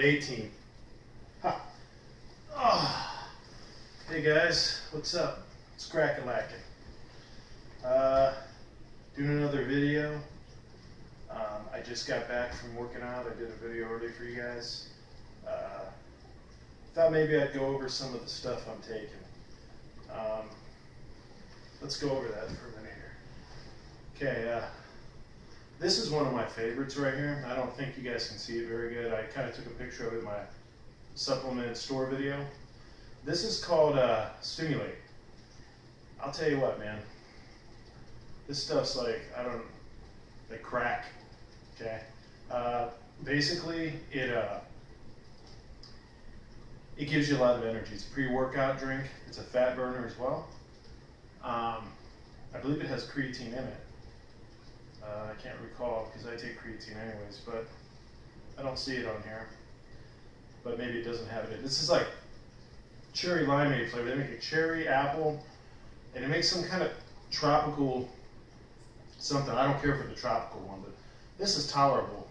18. Ha. Oh. Hey guys, what's up? It's Crack-a-lackin'. Uh, doing another video. Um, I just got back from working out. I did a video already for you guys. Uh, thought maybe I'd go over some of the stuff I'm taking. Um, let's go over that for a minute here. Okay, uh, this is one of my favorites right here. I don't think you guys can see it very good. I kind of took a picture of it in my supplement store video. This is called uh, Stimulate. I'll tell you what, man. This stuff's like, I don't, like crack, okay? Uh, basically, it, uh, it gives you a lot of energy. It's a pre-workout drink. It's a fat burner as well. Um, I believe it has creatine in it. Uh, I can't recall because I take creatine anyways, but I don't see it on here. But maybe it doesn't have it. This is like cherry limeade flavor. They make a cherry apple, and it makes some kind of tropical something. I don't care for the tropical one, but this is tolerable.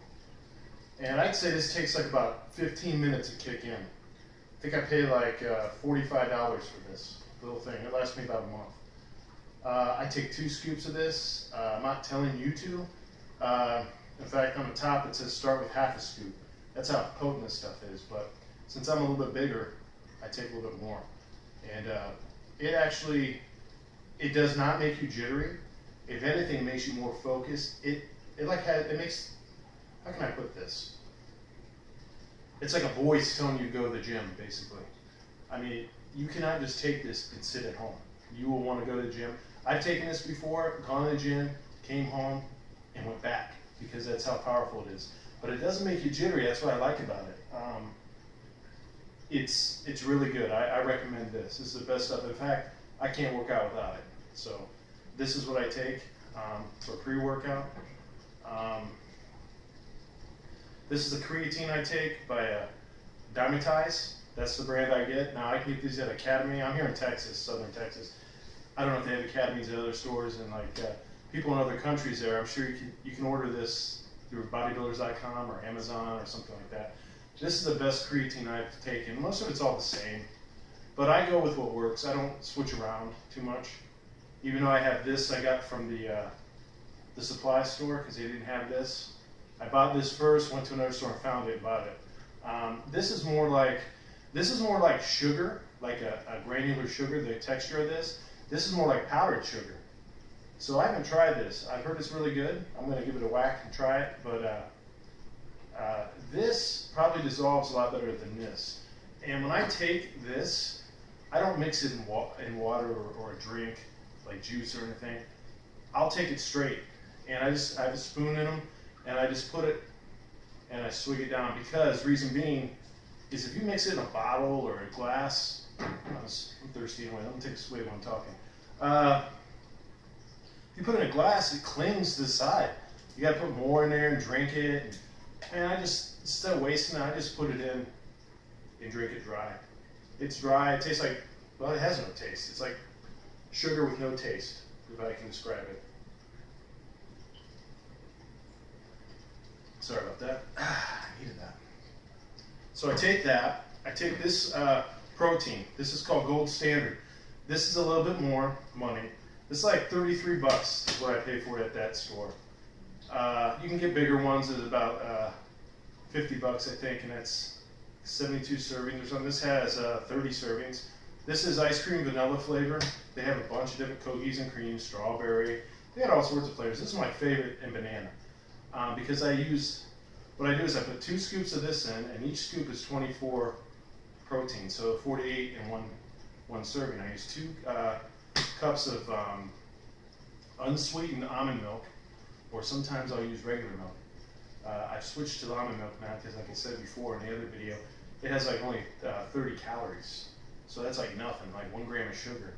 And I'd say this takes like about 15 minutes to kick in. I think I paid like uh, $45 for this little thing. It lasts me about a month. Uh, I take two scoops of this. Uh, I'm not telling you to. Uh, in fact, on the top it says start with half a scoop. That's how potent this stuff is. But since I'm a little bit bigger, I take a little bit more. And uh, it actually, it does not make you jittery. If anything, it makes you more focused. It, it like has, it makes, how can I put this? It's like a voice telling you to go to the gym, basically. I mean, you cannot just take this and sit at home. You will want to go to the gym. I've taken this before, gone to the gym, came home, and went back because that's how powerful it is. But it doesn't make you jittery. That's what I like about it. Um, it's it's really good. I, I, recommend this. This is the best stuff. In fact, I can't work out without it. So this is what I take um, for pre-workout. Um, this is the creatine I take by uh, Dymatize. That's the brand I get. Now I can get these at Academy. I'm here in Texas, Southern Texas. I don't know if they have academies at other stores and like uh, people in other countries there. I'm sure you can you can order this through bodybuilders.com or Amazon or something like that. This is the best creatine I've taken. Most of it's all the same, but I go with what works. I don't switch around too much. Even though I have this, I got from the uh, the supply store because they didn't have this. I bought this first, went to another store and found it and bought it. Um, this is more like this is more like sugar, like a, a granular sugar. The texture of this. This is more like powdered sugar. So I haven't tried this. I've heard it's really good. I'm going to give it a whack and try it. But uh, uh, this probably dissolves a lot better than this. And when I take this, I don't mix it in, wa in water or, or, a drink, like juice or anything. I'll take it straight. And I just I have a spoon in them, and I just put it and I swig it down. Because reason being is if you mix it in a bottle or a glass, I'm thirsty anyway. Let me take a swig while I'm talking. Uh, you put in a glass, it clings to the side. You got to put more in there and drink it. And, I just, instead of wasting it, I just put it in and drink it dry. It's dry. It tastes like, well, it has no taste. It's like sugar with no taste, if I can describe it. Sorry about that. I needed that. So I take that. I take this uh, protein. This is called Gold Standard. This is a little bit more money. This is like 33 bucks is what I pay for it at that store. Uh, you can get bigger ones at about uh, 50 bucks, I think, and that's 72 servings or something. This has uh, 30 servings. This is ice cream vanilla flavor. They have a bunch of different cookies and cream, strawberry. They got all sorts of flavors. This is my favorite in banana um, because I use, what I do is I put two scoops of this in, and each scoop is 24 protein, so 48 in one, one serving. I use two uh, cups of um, unsweetened almond milk, or sometimes I'll use regular milk. Uh, I've switched to almond milk now because, like I said before in the other video, it has like only uh, 30 calories. So that's like nothing, like one gram of sugar.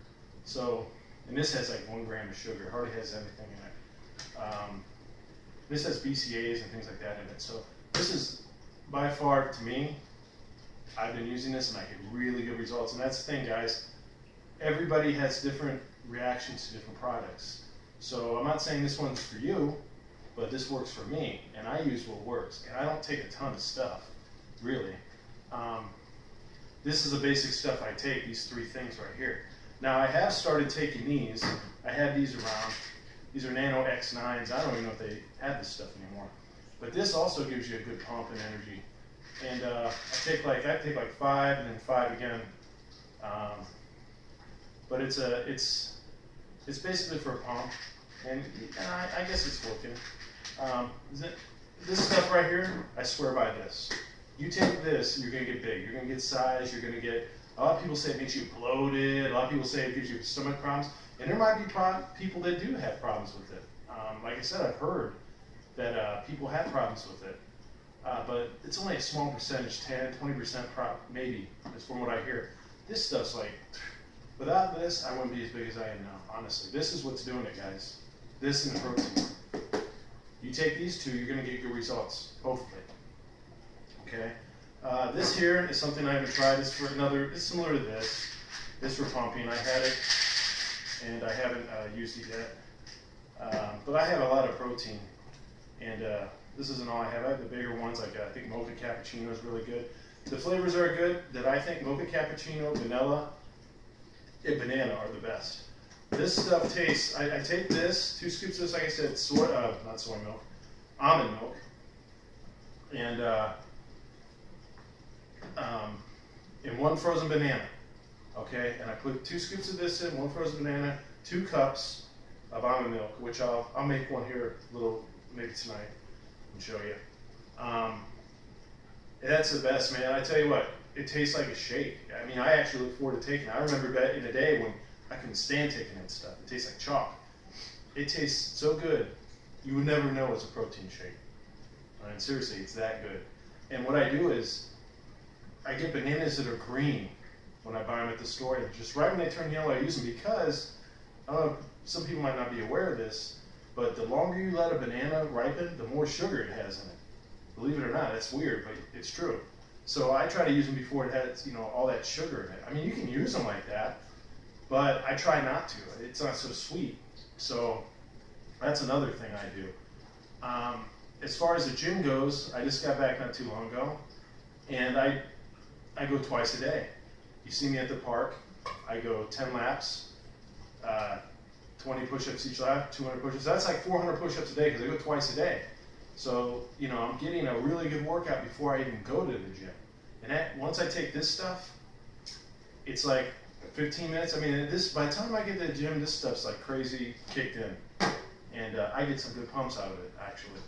So, and this has like one gram of sugar. It hardly has anything in it. Um, this has BCAAs and things like that in it. So this is by far, to me, I've been using this and I get really good results. And that's the thing, guys. Everybody has different reactions to different products. So I'm not saying this one's for you, but this works for me. And I use what works. And I don't take a ton of stuff. really. Um, this is the basic stuff I take, these three things right here. Now I have started taking these. I had these around. These are Nano X9s. I don't even know if they have this stuff anymore. But this also gives you a good pump and energy. And uh, I take like I take like five and then five again. Um, but it's a it's it's basically for a pump, and, and I, I, guess it's working. Um, it, this stuff right here, I swear by this. You take this, you're gonna get big. You're gonna get size. You're gonna get. A lot of people say it makes you bloated. A lot of people say it gives you stomach problems, and there might be pro- people that do have problems with it. Um, like I said, I've heard that uh, people have problems with it. Uh, but it's only a small percentage 10, 20% prop, maybe, is from what I hear. This stuff's like, without this, I wouldn't be as big as I am now, honestly. This is what's doing it, guys. This and the protein. You take these two, you're going to get good results, hopefully. Okay? Uh, this here is something I haven't tried. It's for another, it's similar to this. This for pumping. I had it, and I haven't uh, used it yet. Um, but I have a lot of protein, and uh, this isn't all I have. I have the bigger ones, like uh, I think mocha cappuccino is really good. The flavors are good. That I think mocha cappuccino, vanilla, and banana are the best. This stuff tastes. I, I take this, two scoops of this, like I said, soy, uh, not soy milk, almond milk, and uh, um, in one frozen banana. Okay, and I put two scoops of this in, one frozen banana, two cups of almond milk, which I'll I'll make one here, a little maybe tonight and show you. Um, that's the best, man. I tell you what, it tastes like a shake. I mean, I actually look forward to taking it. I remember back in the day when I couldn't stand taking that stuff. It tastes like chalk. It tastes so good, you would never know it's a protein shake. I mean, seriously, it's that good. And what I do is, I get bananas that are green when I buy them at the store. And just right when they turn yellow, I use them because, I some people might not be aware of this, but the longer you let a banana ripen, the more sugar it has in it. Believe it or not, it's weird, but it's true. So I try to use them before it has, you know, all that sugar in it. I mean, you can use them like that, but I try not to. It's not so sweet. So that's another thing I do. Um, as far as the gym goes, I just got back not too long ago, and I I go twice a day. You see me at the park. I go 10 laps. Uh, 20 push-ups each lap, 200 push-ups. That's like 400 push-ups a day because I go twice a day. So, you know, I'm getting a really good workout before I even go to the gym. And that, once I take this stuff, it's like 15 minutes. I mean, this by the time I get to the gym, this stuff's like crazy kicked in. And uh, I get some good pumps out of it, actually,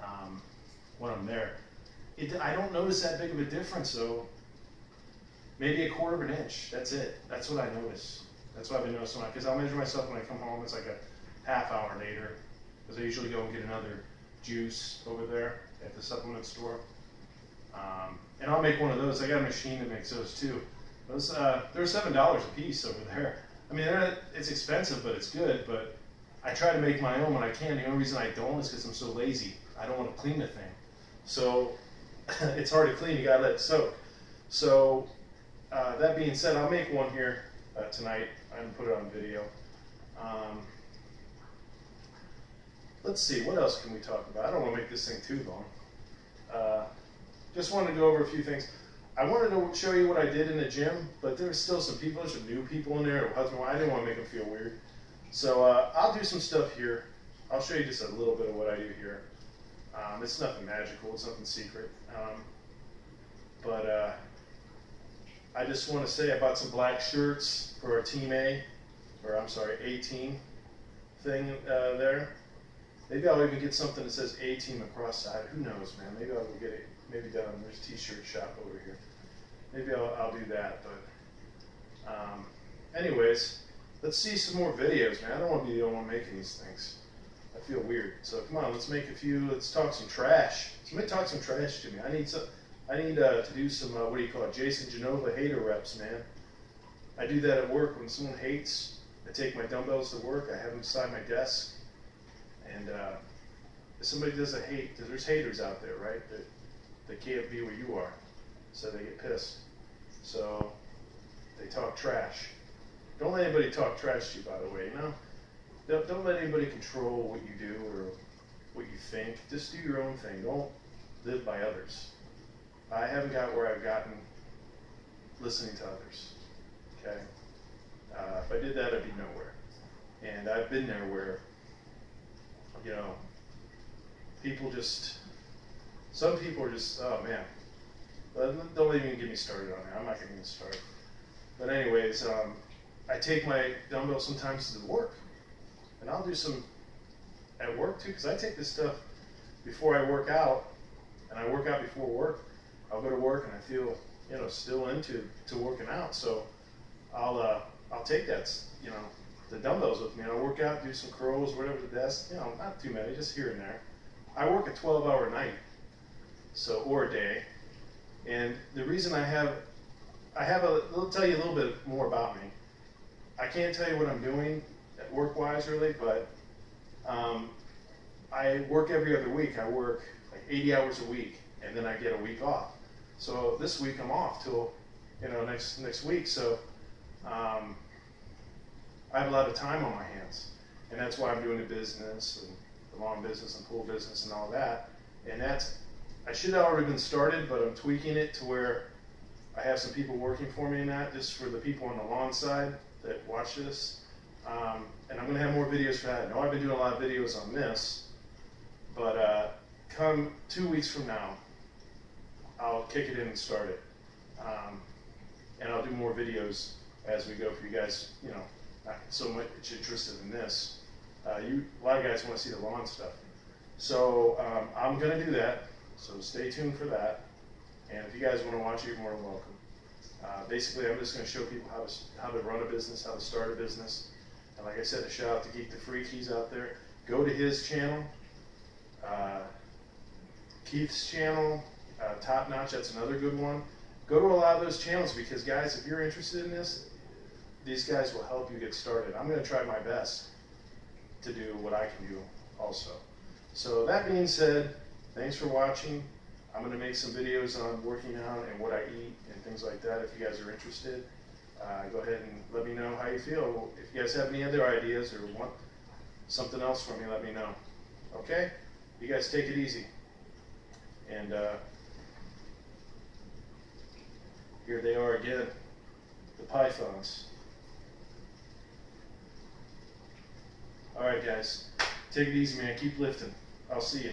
um, when I'm there. It, I don't notice that big of a difference, though. Maybe a quarter of an inch. That's it. That's what I notice. That's what I've been noticing. Because I'll measure myself when I come home. It's like a half hour later. Because I usually go and get another juice over there at the supplement store. Um, and I'll make one of those. I got a machine that makes those too. Those uh, they're seven dollars a piece over there. I mean, it's expensive, but it's good. But I try to make my own when I can. The only reason I don't is because I'm so lazy. I don't want to clean the thing. So it's hard to clean. You gotta let it soak. So uh, that being said, I'll make one here uh, tonight and put it on video. Um, let's see, what else can we talk about? I don't want to make this thing too long. Uh, just wanted to go over a few things. I wanted to show you what I did in the gym, but there's still some people, there's some new people in there, I didn't want to make them feel weird. So uh, I'll do some stuff here. I'll show you just a little bit of what I do here. Um, it's nothing magical, it's nothing secret. Um, but uh, I just want to say I bought some black shirts for our Team A, or I'm sorry, A Team thing uh, there. Maybe I'll even get something that says A Team across side. Who knows, man? Maybe I'll get it. Maybe down there's a T-shirt shop over here. Maybe I'll, I'll do that. But um, anyways, let's see some more videos, man. I don't want to be the only one making these things. I feel weird. So come on, let's make a few. Let's talk some trash. Somebody talk some trash to me. I need some. I need uh, to do some, uh, what do you call it, Jason Genova hater reps, man. I do that at work when someone hates. I take my dumbbells to work, I have them beside my desk, and uh, if somebody does a hate, there's haters out there, right, that, that can't be where you are, so they get pissed. So they talk trash. Don't let anybody talk trash to you, by the way, you know? Don't, don't let anybody control what you do or what you think. Just do your own thing. Don't live by others. I haven't got where I've gotten listening to others. Okay? Uh, if I did that, I'd be nowhere. And I've been there where, you know, people just, some people are just, oh man, don't even get me started on that. I'm not getting started. But anyways, um, I take my dumbbell sometimes to work, and I'll do some at work too, because I take this stuff before I work out, and I work out before work. I'll go to work and I feel, you know, still into to working out. So I'll uh, I'll take that, you know, the dumbbells with me. And I'll work out, do some curls, whatever the best, you know, not too many, just here and there. I work a 12-hour night, so or a day, and the reason I have I have a, I'll tell you a little bit more about me. I can't tell you what I'm doing work-wise really, but um, I work every other week. I work like 80 hours a week, and then I get a week off. So this week I'm off till you know next next week. So um, I have a lot of time on my hands, and that's why I'm doing the business and the lawn business and pool business and all that. And that's I should have already been started, but I'm tweaking it to where I have some people working for me in that, just for the people on the lawn side that watch this. Um, and I'm going to have more videos for that. I know I've been doing a lot of videos on this, but uh, come two weeks from now, I'll kick it in and start it. Um, and I'll do more videos as we go for you guys, you know, not so much interested in this. Uh, you, a lot of guys want to see the lawn stuff. So um, I'm going to do that. So stay tuned for that. And if you guys want to watch it, you're more than welcome. Uh, basically, I'm just going to show people how to, how to run a business, how to start a business. And like I said, a shout out to Geek the Freak. He's out there. Go to his channel, uh, Keith's channel, uh, Top Notch. That's another good one. Go to a lot of those channels because, guys, if you're interested in this, these guys will help you get started. I'm going to try my best to do what I can do also. So that being said, thanks for watching. I'm going to make some videos on working out and what I eat and things like that if you guys are interested. Uh, go ahead and let me know how you feel. If you guys have any other ideas or want something else from me, let me know. Okay? You guys take it easy. And uh, here they are again, the pythons. All right, guys. Take it easy, man. Keep lifting. I'll see you.